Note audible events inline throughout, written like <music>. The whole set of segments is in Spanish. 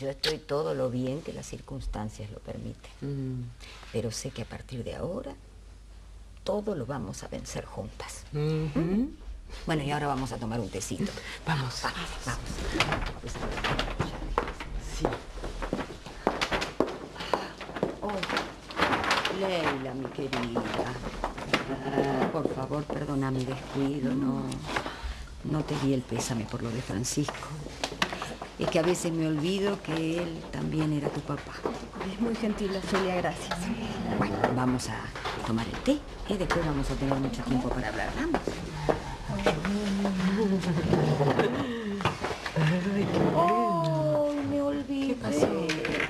Yo estoy todo lo bien que las circunstancias lo permiten. Mm. Pero sé que a partir de ahora todo lo vamos a vencer juntas. Ujú. Bueno, y ahora vamos a tomar un tecito. Vamos. Vamos, vamos. Sí. oh, Leila, mi querida. Ah, por favor, perdona mi descuido, no, no te di el pésame por lo de Francisco. Es que a veces me olvido que él también era tu papá. Es muy gentil, Ofelia, gracias. Bueno, vamos a tomar el té y después vamos a tener mucho tiempo para hablar. Vamos. ¡Ay, me olvidé!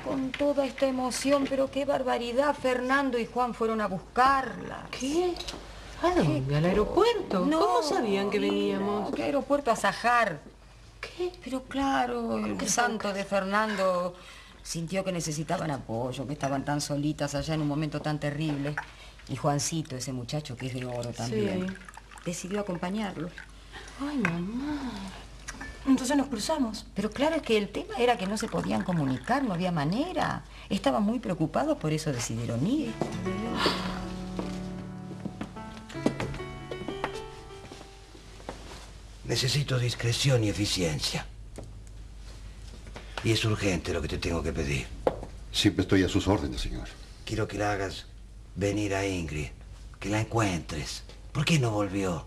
Con toda esta emoción, pero qué barbaridad. Fernando y Juan fueron a buscarla. ¿Qué? ¿A dónde? ¿Al aeropuerto? ¿Cómo sabían que veníamos? ¿Qué aeropuerto a Sajar? ¿Qué? Pero claro, el santo de Fernando sintió que necesitaban apoyo, que estaban tan solitas allá en un momento tan terrible. Y Juancito, ese muchacho que es de oro también, Sí. decidió acompañarlo. Ay, mamá. Entonces nos cruzamos. Pero claro es que el tema era que no se podían comunicar, no había manera. Estaban muy preocupados, por eso decidieron ir. Necesito discreción y eficiencia. Y es urgente lo que te tengo que pedir. Siempre estoy a sus órdenes, señor. Quiero que la hagas venir a Ingrid, que la encuentres. ¿Por qué no volvió?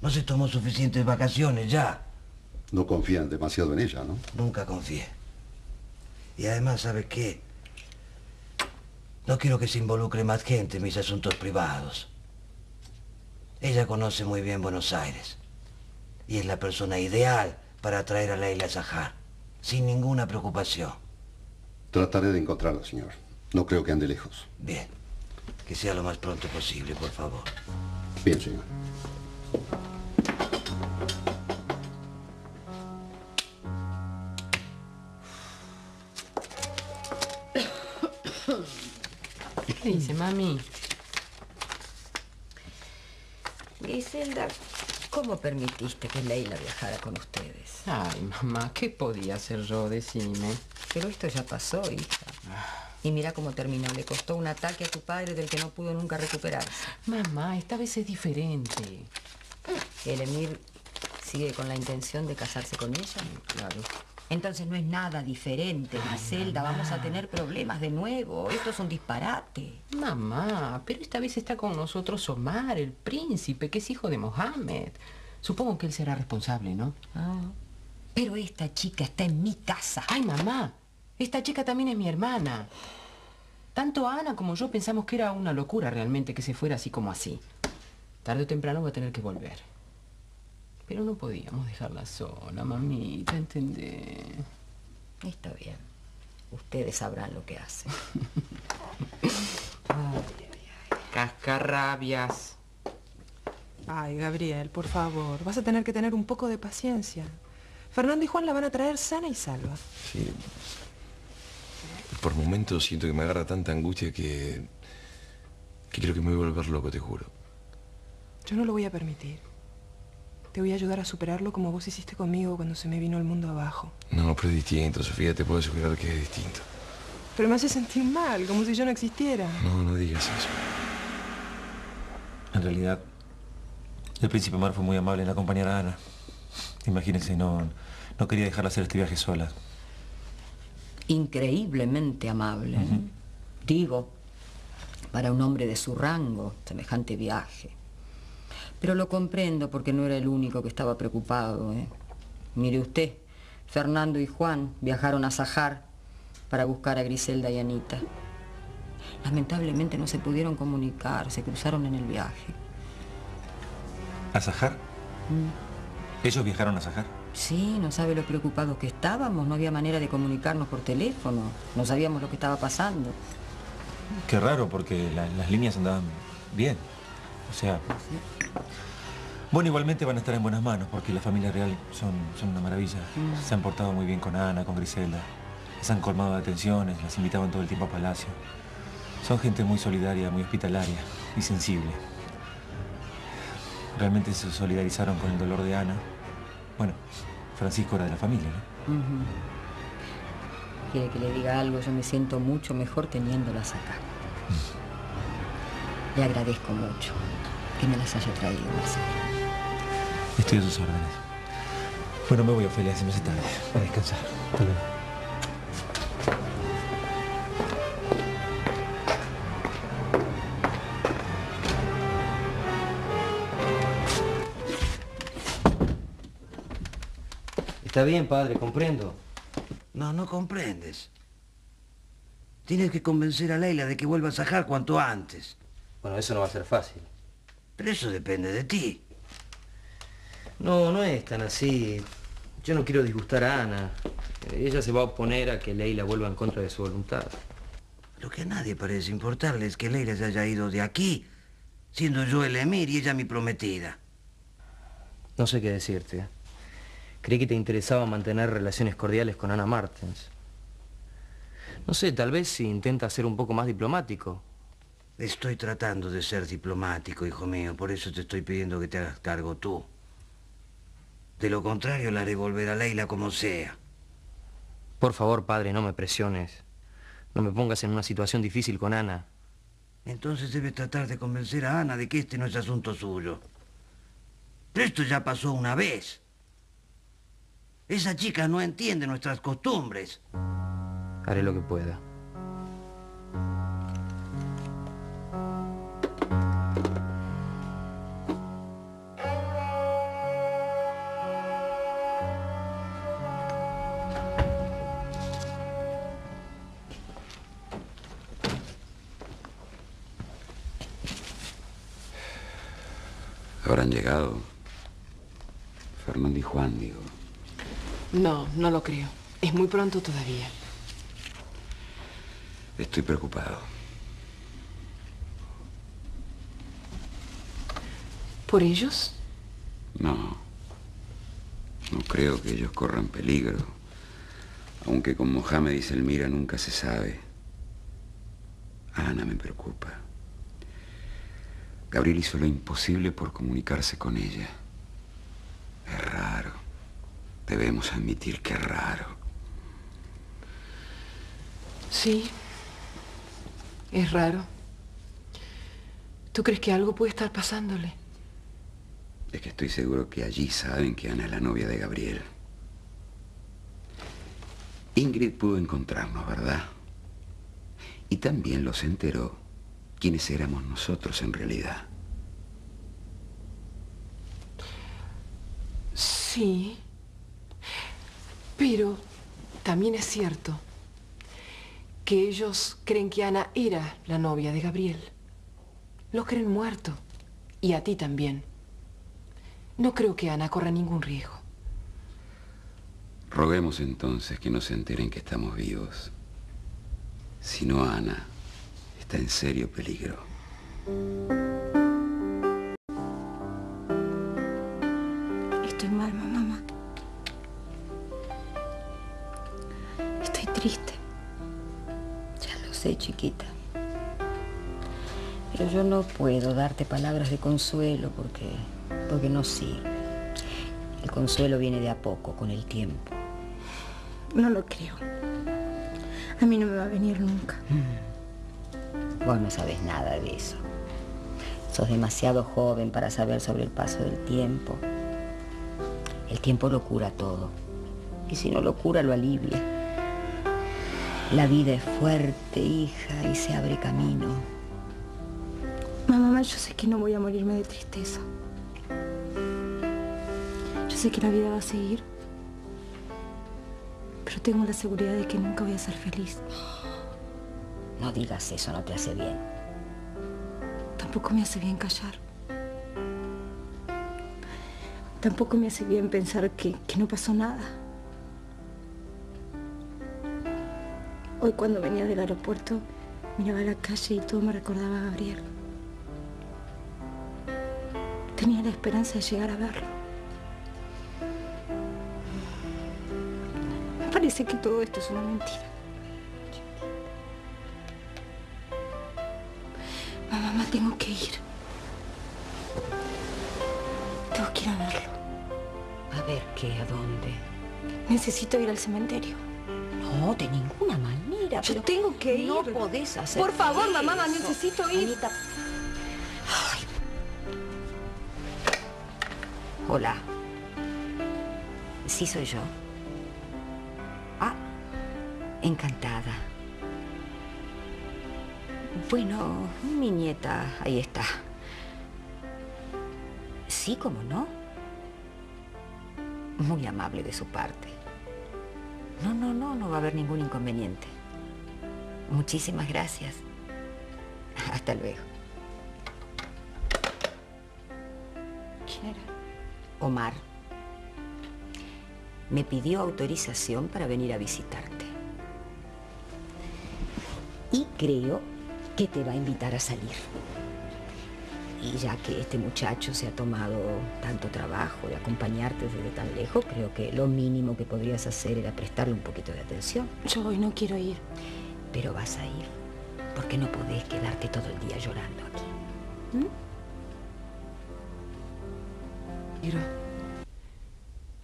No se tomó suficientes vacaciones ya. No confían demasiado en ella, ¿no? Nunca confié. Y además, ¿sabe qué? No quiero que se involucre más gente en mis asuntos privados. Ella conoce muy bien Buenos Aires. Y es la persona ideal para traer a Leila Zahar. Sin ninguna preocupación. Trataré de encontrarla, señor. No creo que ande lejos. Bien. Que sea lo más pronto posible, por favor. Bien, señor. ¿Qué dice, mami? Griselda, ¿cómo permitiste que Leila viajara con ustedes? Ay, mamá, ¿qué podía hacer yo? Decime. Pero esto ya pasó, hija. Y mira cómo terminó. Le costó un ataque a tu padre del que no pudo nunca recuperarse. Mamá, esta vez es diferente. ¿El Emir sigue con la intención de casarse con ella? Claro. Entonces no es nada diferente, Griselda. Vamos a tener problemas de nuevo. Esto es un disparate. Mamá, pero esta vez está con nosotros Omar, el príncipe, que es hijo de Mohammed. Supongo que él será responsable, ¿no? Ah. Pero esta chica está en mi casa. Ay, mamá, esta chica también es mi hermana. Tanto Ana como yo pensamos que era una locura realmente que se fuera así como así. Tarde o temprano va a tener que volver. Pero no podíamos dejarla sola, mamita, ¿entendés? Está bien. Ustedes sabrán lo que hacen. <laughs> Cascarrabias. Ay, Gabriel, por favor, vas a tener que tener un poco de paciencia. Fernando y Juan la van a traer sana y salva. Sí. Por momentos siento que me agarra tanta angustia que. que creo que me voy a volver loco, te juro. Yo no lo voy a permitir. Te voy a ayudar a superarlo como vos hiciste conmigo cuando se me vino el mundo abajo. No, pero es distinto, Sofía, te puedo asegurar que es distinto. Pero me hace sentir mal, como si yo no existiera. No, no digas eso. En realidad, el príncipe Mar fue muy amable en acompañar a Ana. Imagínense, no, no quería dejarla hacer este viaje sola. Increíblemente amable. ¿eh? Digo, para un hombre de su rango, semejante viaje. Pero lo comprendo porque no era el único que estaba preocupado. ¿eh? Mire usted, Fernando y Juan viajaron a Sajar para buscar a Griselda y Anita. Lamentablemente no se pudieron comunicar, se cruzaron en el viaje. ¿A Sajar? ¿Ellos viajaron a Sajar? Sí, no sabe lo preocupados que estábamos, no había manera de comunicarnos por teléfono, no sabíamos lo que estaba pasando. Qué raro, porque la- las líneas andaban bien. O sea... Bueno, igualmente van a estar en buenas manos, porque la familia real son, son una maravilla. Se han portado muy bien con Ana, con Griselda. Les han colmado de atenciones, las invitaban todo el tiempo a Palacio. Son gente muy solidaria, muy hospitalaria y sensible. Realmente se solidarizaron con el dolor de Ana. Bueno, Francisco era de la familia, ¿no? quiere que le diga algo, yo me siento mucho mejor teniéndolas acá. Le agradezco mucho que me las haya traído, Marcelo. Estoy a sus órdenes. Bueno, me voy, Ofelia, se me hace tarde. A descansar. Hasta luego. Está bien, padre, comprendo. No, no comprendes. Tienes que convencer a Leila de que vuelva a Sajar cuanto antes. Bueno, eso no va a ser fácil. Pero eso depende de ti. No, no es tan así. Yo no quiero disgustar a Ana. Ella se va a oponer a que Leila vuelva en contra de su voluntad. Lo que a nadie parece importarle es que Leila se haya ido de aquí, siendo yo el emir y ella mi prometida. No sé qué decirte. Creí que te interesaba mantener relaciones cordiales con Ana Martens. No sé, tal vez si intenta ser un poco más diplomático. Estoy tratando de ser diplomático, hijo mío, por eso te estoy pidiendo que te hagas cargo tú. De lo contrario, la haré volver a Leila como sea. Por favor, padre, no me presiones. No me pongas en una situación difícil con Ana. Entonces debes tratar de convencer a Ana de que este no es asunto suyo. Pero esto ya pasó una vez. Esa chica no entiende nuestras costumbres. Haré lo que pueda. Habrán llegado. Fernando y Juan, digo. No, no lo creo. Es muy pronto todavía. Estoy preocupado. ¿Por ellos? No. No creo que ellos corran peligro. Aunque con Mohamed y Selmira nunca se sabe. Ana me preocupa. Gabriel hizo lo imposible por comunicarse con ella. Es raro. Debemos admitir que es raro. Sí. Es raro. ¿Tú crees que algo puede estar pasándole? Es que estoy seguro que allí saben que Ana es la novia de Gabriel. Ingrid pudo encontrarnos, ¿verdad? Y también los enteró quiénes éramos nosotros en realidad. Sí. Pero también es cierto que ellos creen que Ana era la novia de Gabriel. Lo creen muerto. Y a ti también. No creo que Ana corra ningún riesgo. Roguemos entonces que no se enteren que estamos vivos. Si no, Ana está en serio peligro. Estoy mal, mamá. Estoy triste. Ya lo sé, chiquita. Pero yo no puedo darte palabras de consuelo porque, porque no sirve. El consuelo viene de a poco, con el tiempo. No lo creo. A mí no me va a venir nunca. Vos no sabes nada de eso. Sos demasiado joven para saber sobre el paso del tiempo. El tiempo lo cura todo. Y si no lo cura, lo alivia. La vida es fuerte, hija, y se abre camino. Mamá, yo sé que no voy a morirme de tristeza. Yo sé que la vida va a seguir. Pero tengo la seguridad de que nunca voy a ser feliz. No digas eso, no te hace bien. Tampoco me hace bien callar. Tampoco me hace bien pensar que, que no pasó nada. Hoy cuando venía del aeropuerto, miraba la calle y todo me recordaba a Gabriel. Tenía la esperanza de llegar a verlo. Parece que todo esto es una mentira. Mamá, mamá, tengo que ir. Tengo que ir a verlo. A ver qué, a dónde. Necesito ir al cementerio. No, de ninguna manera. Yo pero tengo que ir. No podés hacer Por favor, mamá, necesito ir. Anita. Ay. Hola. Sí, soy yo. Ah, encantada. Bueno, mi nieta, ahí está. Sí, cómo no. Muy amable de su parte. No, no, no, no va a haber ningún inconveniente. Muchísimas gracias. Hasta luego. ¿Quién era? Omar me pidió autorización para venir a visitarte. Y creo que te va a invitar a salir. Y ya que este muchacho se ha tomado tanto trabajo de acompañarte desde tan lejos, creo que lo mínimo que podrías hacer era prestarle un poquito de atención. Yo hoy no quiero ir. Pero vas a ir, porque no podés quedarte todo el día llorando aquí. Pero,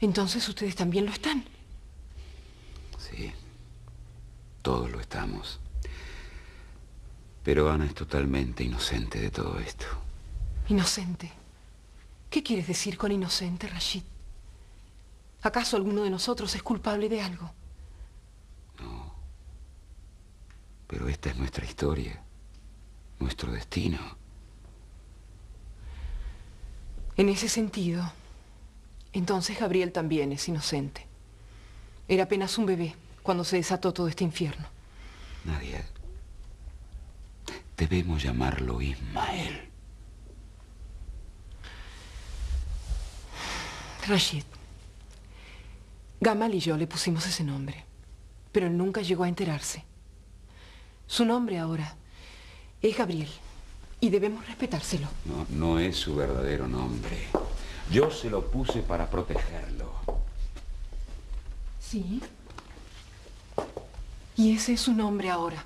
Entonces ustedes también lo están. Sí, todos lo estamos. Pero Ana es totalmente inocente de todo esto. Inocente. ¿Qué quieres decir con inocente, Rashid? ¿Acaso alguno de nosotros es culpable de algo? Pero esta es nuestra historia, nuestro destino. En ese sentido, entonces Gabriel también es inocente. Era apenas un bebé cuando se desató todo este infierno. Nadia, debemos llamarlo Ismael. Rashid, Gamal y yo le pusimos ese nombre, pero él nunca llegó a enterarse. Su nombre ahora es Gabriel y debemos respetárselo. No, no es su verdadero nombre. Yo se lo puse para protegerlo. Sí. Y ese es su nombre ahora.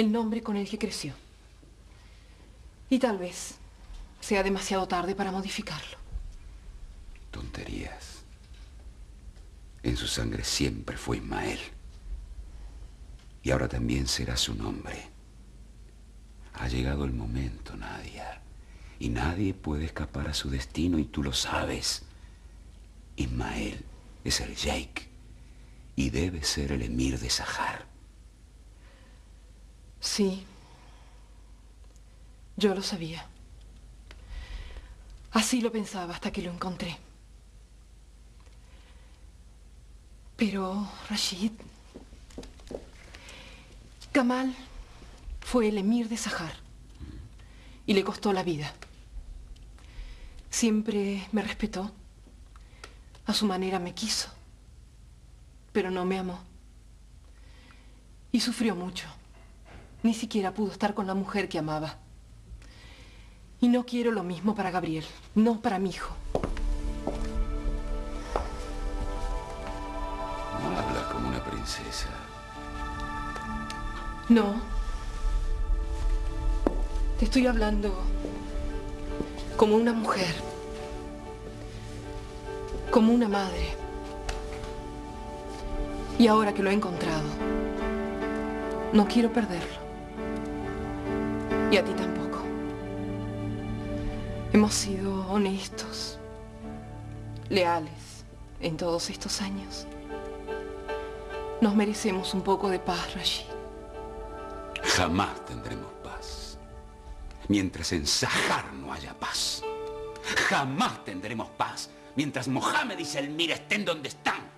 El nombre con el que creció. Y tal vez sea demasiado tarde para modificarlo. Tonterías. En su sangre siempre fue Ismael. Y ahora también será su nombre. Ha llegado el momento, Nadia. Y nadie puede escapar a su destino y tú lo sabes. Ismael es el Jake y debe ser el emir de Sahar. Sí. Yo lo sabía. Así lo pensaba hasta que lo encontré. Pero, Rashid, Kamal fue el emir de Sahar y le costó la vida. Siempre me respetó. A su manera me quiso, pero no me amó. Y sufrió mucho. Ni siquiera pudo estar con la mujer que amaba. Y no quiero lo mismo para Gabriel, no para mi hijo. No hablas como una princesa. No. Te estoy hablando como una mujer, como una madre. Y ahora que lo he encontrado, no quiero perderlo. Y a ti tampoco. Hemos sido honestos, leales en todos estos años. Nos merecemos un poco de paz, Rashid. Jamás tendremos paz. Mientras en Sahar no haya paz. Jamás tendremos paz. Mientras Mohammed y Selmir estén donde están.